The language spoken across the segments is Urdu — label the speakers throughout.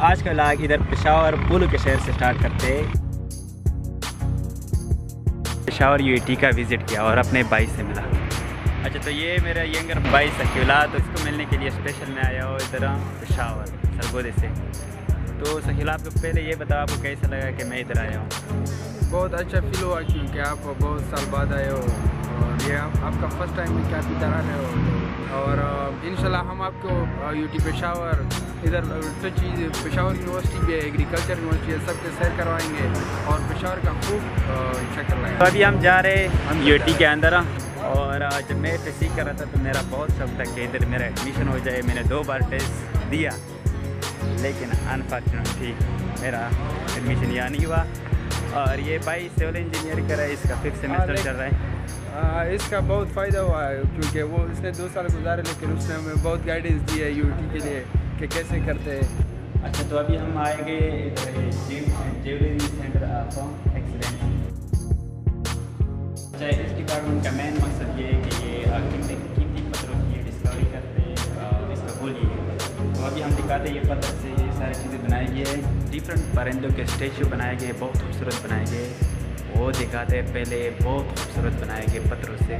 Speaker 1: آج کا لاگ ادھر پشاور بلو کے شہر سے اسٹارٹ کرتے پشاور یو ای کا وزٹ کیا اور اپنے بھائی سے ملا. اچھا تو یہ میرا ینگر بھائی سکیولا تو اس کو ملنے کے لیے اسپیشل میں آیا ہو ادھر پشاور سرگودے سے. تو سکیلا آپ کو پہلے یہ بتاؤ آپ کو کیسا لگا کہ میں ادھر آیا ہوں؟
Speaker 2: بہت اچھا فیل ہوا کیونکہ آپ بہت سال بعد آئے ہو اور یہ آپ کا فرسٹ ٹائم ہے کہ آپ ادھر آ رہے ہو؟ اور انشاءاللہ ہم آپ کو یو ٹی پشاور ادھر چیز پشاور یونیورسٹی بھی ہے ایگریکلچر یونیورسٹی ہے سب کے سیر کروائیں گے اور پشاور کا خوب چکر تو
Speaker 1: ابھی ہم جا رہے ہیں یو ٹی کے اندر اور جب میں سیکھ کر رہا تھا تو میرا بہت شوق تھا کہ ادھر میرا ایڈمیشن ہو جائے میں نے دو بار ٹیسٹ دیا۔ لیکن انفارچونیٹلی میرا ایڈمیشن یہاں نہیں ہوا اور یہ بھائی سول انجینئر کر رہا ہے اس کا ففتھ سیمسٹر چل رہا ہے۔
Speaker 2: اس کا بہت فائدہ ہوا ہے کیونکہ وہ اس نے دو سال گزارے لیکن اس نے ہمیں بہت گائیڈنس دی ہے یو ٹی کے لیے کہ کیسے کرتے ہیں۔
Speaker 1: اچھا تو ابھی ہم آئیں گے جیولری سینٹر آف اچھا اس ڈپارٹمنٹ کا مین مقصد یہ ہے کہ یہ کہ ہم دکھاتے یہ پتھر سے یہ ساری چیزیں بنائی گئی ہے ڈفرینٹ پرندوں کے اسٹیچو بنائے گئے، بہت خوبصورت بنائے گئے۔ وہ دکھاتے پہلے بہت خوبصورت بنائے گئے پتھروں سے۔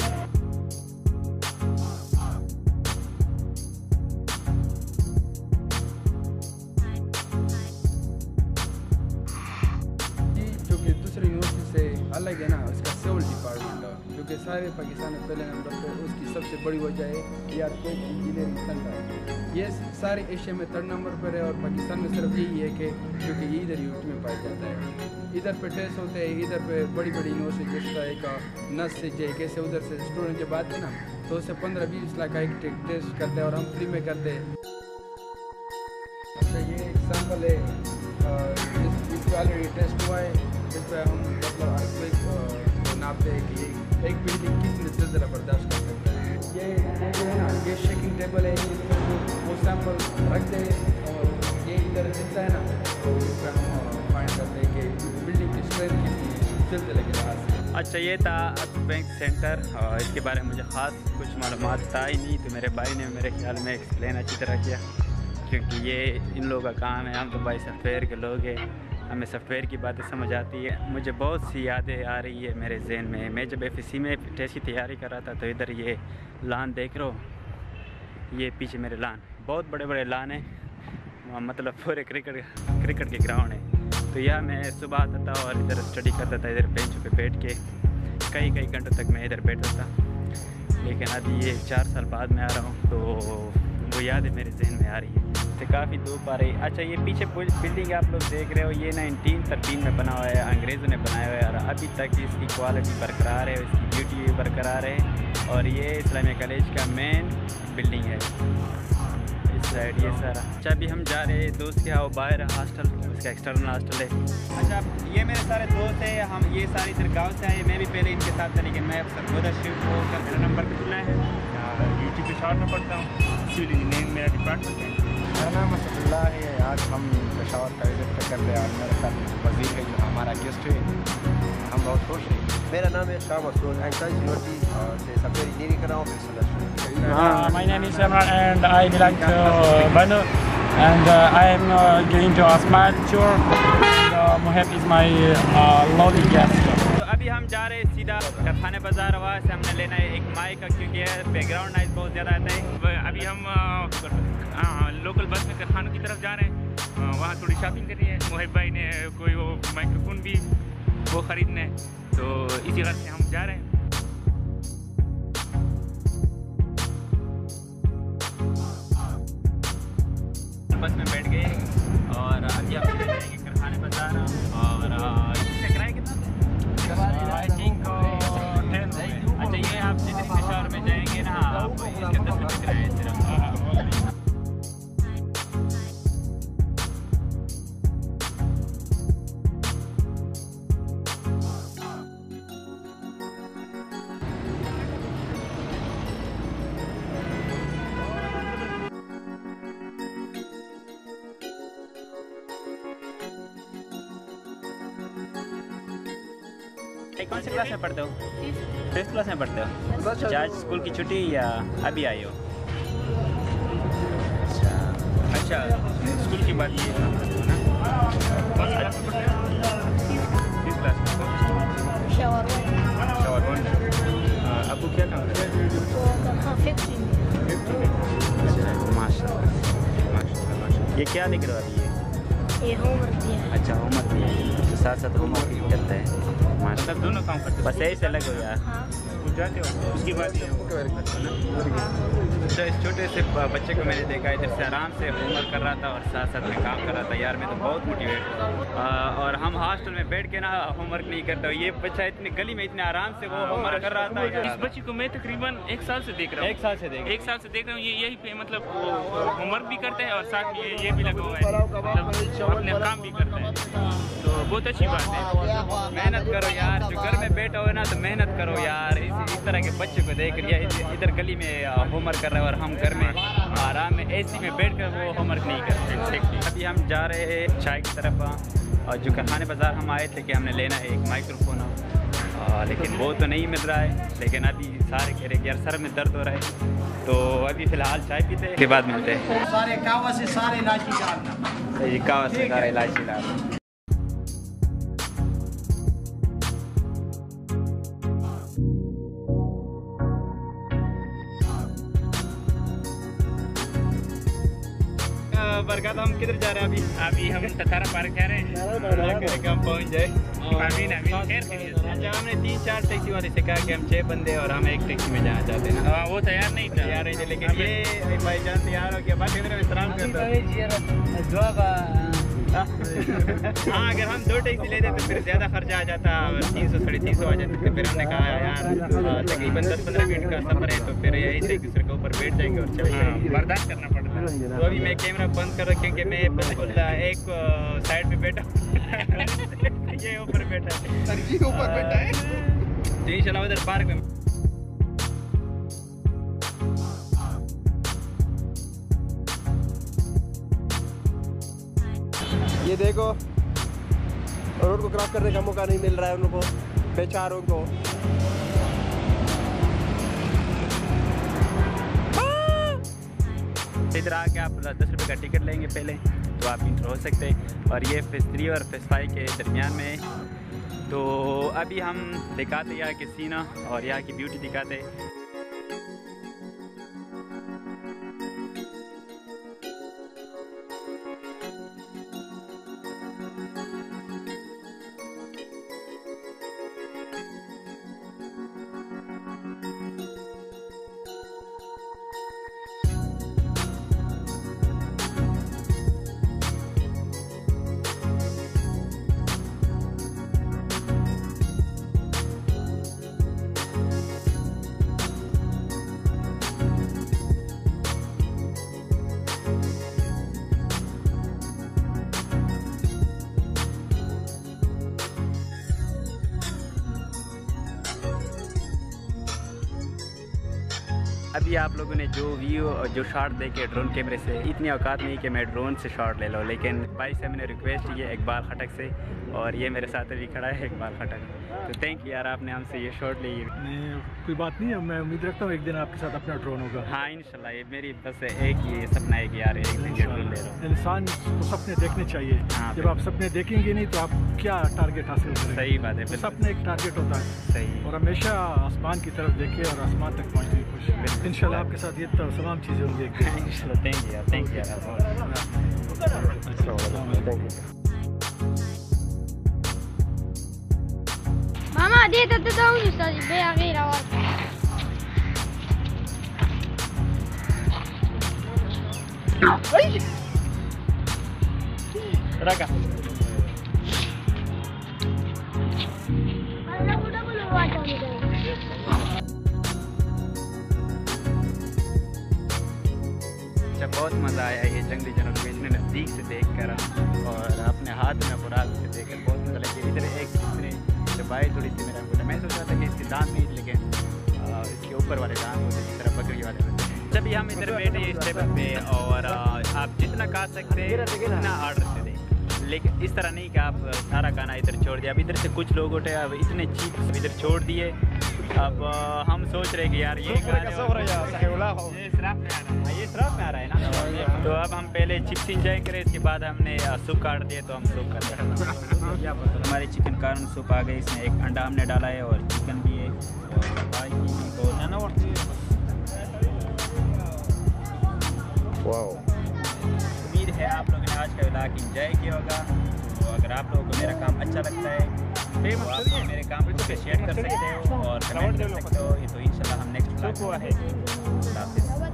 Speaker 2: الگ ہے نا اس کا سول ڈپارٹمنٹ جو کہ سارے پاکستان میں پہلے نمبر پہ اس کی سب سے بڑی وجہ ہے یہ کویت انجینئرنگ سینٹر یہ سارے ایشیا میں تھرڈ نمبر پر ہے اور پاکستان میں صرف یہی ہے کہ جو کہ یہ ادھر یونٹ میں پایا جاتا ہے ادھر پہ ٹیسٹ ہوتے ہیں ادھر پہ بڑی بڑی یونیورسٹی جس کا ایک نس سے جے کیسے ادھر سے اسٹوڈنٹ جب آتے ہیں نا تو اسے پندرہ بیس لاکھ کا ایک ٹیسٹ کرتے ہیں اور ہم فری میں کرتے ہیں اچھا یہ ایک سیمپل ہے ایک بلڈنگ کتنے زلزلہ برداشت کر سکتا ہے یہ جو ہے نا یہ شیکنگ ٹیبل ہے وہ سیمپل رکھ دیں اور یہ ادھر حصہ ہے نا، تو اس پہ ہم فائنڈ کرتے ہیں کہ بلڈنگ کی اسٹرینتھ کتنی زلزلے کے لحاظ سے۔
Speaker 1: اچھا یہ تھا بینک سینٹر اور اس کے بارے میں مجھے خاص کچھ معلومات تھا ہی نہیں، تو میرے بھائی نے میرے خیال میں ایکسپلین اچھی طرح کیا۔ کیونکہ یہ ان لوگوں کا کام ہے، ہم تو بھائی سافٹ ویئر کے لوگ ہیں۔ ہمیں سافٹ ویئر کی باتیں سمجھ آتی ہے۔ مجھے بہت سی یادیں آ رہی ہے میرے ذہن میں۔ میں جب ایف ای سی میں ٹیسٹ کی تیاری کر رہا تھا تو ادھر یہ لان دیکھ رہا ہو یہ پیچھے میرے لان۔ بہت بڑے بڑے لان ہیں۔ مطلب پورے کرکٹ کرکٹ کے گراؤنڈ ہیں۔ تو یہاں میں صبح آتا تھا اور ادھر اسٹڈی کرتا تھا، ادھر بینچ پہ بیٹھ کے۔ کئی کئی گھنٹوں تک میں ادھر بیٹھتا تھا۔ لیکن ابھی یہ چار سال بعد میں آ رہا ہوں تو وہ یادیں میرے ذہن میں آ رہی ہے سے کافی دھوپ آ رہی۔ اچھا یہ پیچھے بلڈنگ آپ لوگ دیکھ رہے ہو، یہ نائنٹین تھرٹین میں بنا ہوا ہے، انگریزوں نے بنایا ہوا ہے، اور ابھی تک اس کی کوالٹی برقرار ہے، اس کی بیوٹی بھی برقرار ہے، اور یہ اسلامیہ کالج کا مین بلڈنگ ہے۔ اس سائڈ یہ سارا۔ اچھا ابھی ہم جا رہے ہیں، دوست کے وہ باہر ہاسٹل اس کا ایکسٹرنل ہاسٹل ہے۔ اچھا یہ میرے سارے دوست ہیں، ہم یہ ساری ادھر گاؤں سے آئے، میں بھی پہلے ان کے ساتھ تھا لیکن میں اب سرگودا شفٹ ہو کر میرا نمبر کتنا ہے۔
Speaker 3: یو ٹی پشاور میں پڑھتا ہوں۔ سول انجینئرنگ میرا ڈپارٹمنٹ ہے۔
Speaker 4: میرا نام اسد اللہ ہے آج ہم پشاور کا وزٹ کر رہے ہیں اور میرے ساتھ وزیر ہے جو ہمارا گیسٹ ہے
Speaker 5: ہم بہت خوش
Speaker 4: ہیں
Speaker 5: میرا نام ہے Shah Masood and science university سے سافٹ ویئر انجینئرنگ کر رہا ہوں Uh, my
Speaker 6: name
Speaker 7: is
Speaker 6: Emran and I belong to Banu.
Speaker 7: And
Speaker 6: uh,
Speaker 7: I am
Speaker 6: uh, going to
Speaker 7: Asmat tour and uh, Muhib is my uh,
Speaker 6: lovely guest.
Speaker 1: تو بازار ہوا سے ہم نے لینا ہے ایک مائک کیونکہ بیک گراؤنڈ نائز بہت زیادہ آتا
Speaker 3: ہے۔ ابھی ہم لوکل بس میں کارخانوں کی طرف جا رہے ہیں۔ وہاں تھوڑی شاپنگ کرنی ہے۔ محب بھائی نے کوئی وہ مائکرو فون بھی وہ خریدنا ہے تو اسی غرض سے ہم جا رہے ہیں۔
Speaker 1: بس میں بیٹھ گئے اور ابھی آپ کون سی کلاس میں پڑھتے ہو ففتھ کلاس میں پڑھتے ہو آج اسکول کی چھٹی یا ابھی آئی ہو اچھا
Speaker 3: اسکول
Speaker 1: کی بات یہ
Speaker 3: ففتھ آپ کو کیا کام
Speaker 1: ماشاء یہ نکلوا رہی ہے اچھا ہوم ورک بھی ہے ساتھ ساتھ ہوم ورک بھی کرتا ہے ماشاء
Speaker 3: دونوں کام کرتے بس یہی سے الگ ہو جاتے ہو
Speaker 1: اس اس چھوٹے سے بچے کو میں نے دیکھا ہے سے آرام سے ہوم ورک کر رہا تھا اور ساتھ ساتھ میں کام کر رہا تھا یار میں تو بہت موٹیویٹ ہوں اور ہم ہاسٹل میں بیٹھ کے نا ہوم ورک نہیں کرتا یہ بچہ اتنے گلی میں اتنے آرام سے وہ ہوم ورک کر رہا تھا اس بچے
Speaker 3: کو میں تقریباً ایک سال سے دیکھ رہا ہوں ایک
Speaker 1: سال سے دیکھ
Speaker 3: ایک سال سے دیکھ رہا ہوں یہ یہی پہ مطلب ہوم ورک بھی کرتا ہے اور ساتھ میں یہ بھی لگا ہوا ہے مطلب اپنے کام بھی کرتے ہیں تو بہت اچھی بات ہے
Speaker 1: محنت کرو یار جو گھر میں بیٹھا ہو نا تو محنت کرو یار اس طرح کے بچے کو دیکھ لیا ادھر گلی میں ہوم ورک کر رہے اور ہم گھر میں آرام میں اے سی میں بیٹھ کر وہ ہوم ورک نہیں کرتے ابھی ہم جا رہے ہیں چائے کی طرف۔ اور جو کہانے بازار ہم آئے تھے کہ ہم نے لینا ہے ایک مائکرو فون لیکن وہ تو نہیں مل رہا ہے۔ لیکن ابھی سارے کہہ رہے کہ یار سر میں درد ہو رہا ہے۔ تو ابھی فی الحال چائے پیتے کے بعد ملتے ہیں۔ سارے کاوا سے سارے علاج کی جی کاوا سے سارے علاج کی جان تو ہم کدھر جا رہے ہیں ابھی؟
Speaker 3: ابھی ہم ستارا پارک جا رہے
Speaker 1: ہیں۔ ہم پہنچ جائے
Speaker 3: اچھا
Speaker 1: ہم نے تین چار ٹیکسی والے سے کہا کہ ہم چھ بندے اور ہم ایک ٹیکسی میں جانا چاہتے ہیں۔
Speaker 3: ہاں، وہ تیار نہیں تیار نہیں تھے لیکن
Speaker 1: یہ بھائی جان تیار ہو گیا۔ بات میرے ہاں، جی،
Speaker 8: جی، احترام کرتا
Speaker 1: ہاں اگر ہم دو ٹیکسی دیں تو پھر زیادہ خرچہ آ جاتا۔ تین سو ساڑھے تین سو آ جاتا پھر ہم نے کہا یار ہاں، تقریباً دس پندرہ منٹ کا سفر ہے۔ تو پھر یہی ایک دوسرے کے اوپر بیٹھ جائیں گے اور
Speaker 3: برداشت کرنا پڑ
Speaker 1: تو ابھی میں کیمرہ بند کر رکھیں کہ میں بالکل ایک سائڈ پہ بیٹھا یہ اوپر بیٹھا
Speaker 2: ہے اوپر بیٹھا ہے
Speaker 1: تو ان شاء اللہ ادھر پارک میں
Speaker 5: یہ دیکھو روڈ کو کراس کرنے کا موقع نہیں مل رہا ہے ان کو بیچاروں کو
Speaker 1: اسی طرح کے آپ دس روپے کا ٹکٹ لیں گے پہلے، تو آپ انٹر ہو سکتے اور یہ فیس تھری اور فیس فائیو کے درمیان میں تو ابھی ہم دکھاتے یہاں کے سینا اور یہاں کی بیوٹی دکھاتے ابھی آپ لوگوں نے جو ویو اور جو شاٹ دیکھے ڈرون کیمرے سے، اتنی اوقات نہیں کہ میں ڈرون سے شاٹ لے لوں، لیکن بھائی سے میں نے ریکویسٹ کی ہے اقبال خٹک سے اور یہ میرے ساتھ ابھی کھڑا ہے اقبال خٹک۔ تو تھینک یو یار، آپ نے ہم سے یہ شاٹ لی۔
Speaker 9: کوئی بات نہیں ہے میں امید رکھتا ہوں ایک دن آپ کے ساتھ اپنا ڈرون ہوگا۔
Speaker 1: ہاں انشاءاللہ یہ میری بس ایک ہی سپنا ہے کہ یار
Speaker 9: انسان کو سپنے دیکھنے چاہیے۔
Speaker 1: ہاں، جب آپ
Speaker 9: سپنے دیکھیں گے نہیں تو آپ کیا ٹارگیٹ حاصل کریں صحیح بات ہے سپنے ایک ٹارگیٹ ہوتا ہے۔
Speaker 1: صحیح۔ اور
Speaker 9: ہمیشہ آسمان کی طرف دیکھے اور آسمان تک پہنچنے کی کوشش کریں۔ انشاءاللہ آپ کے ساتھ یہ تمام چیزیں ہوں گی۔
Speaker 1: انشاءاللہ thank you thank
Speaker 5: you
Speaker 10: dieta te da ogni sta di bea vera volta.
Speaker 1: Raga.
Speaker 10: Allora,
Speaker 1: بہت مزہ آیا یہ جنگلی جنگل میں اتنے نزدیک سے دیکھ کر اور اپنے ہاتھ میں خوراک سے دیکھ کر بہت مزہ لگے ادھر ایک دوسرے بھائی تھوڑی سی میرا ہوتا ہے میں سوچا تھا کہ اس کی دان نہیں لیکن اس کے اوپر والے دان ہوتے جس طرح بکری والے ہوتے جب ہم ادھر بیٹھے اس ٹیبل پہ اور آپ جتنا کھا سکتے ہیں اتنا آرڈر سے دیں لیکن اس طرح نہیں کہ آپ سارا کھانا ادھر چھوڑ دیا اب ادھر سے کچھ لوگ اٹھے اب اتنے چیز ادھر چھوڑ دیے اب ہم سوچ رہے کہ یار یہ شراف میں آ رہا
Speaker 3: ہے
Speaker 1: یہ شراف میں آ رہا ہے تو اب ہم پہلے چپس انجوائے کرے اس کے بعد ہم نے سوپ کاٹ دیا تو ہم سوپ کھاتے ہیں۔ ہماری چکن کارن سوپ آ گئی اس میں ایک انڈا ہم نے ڈالا ہے اور چکن بھی ہے۔ امید ہے آپ لوگوں نے آج کا علاقہ انجوائے کیا ہوگا۔ تو اگر آپ لوگوں کو میرا کام اچھا لگتا ہے میرے کام کو شیئر کر سکتے ہو اور کمنٹ کر سکتے ہو۔ تو انشاءاللہ ہم نیکسٹ اللہ حافظ۔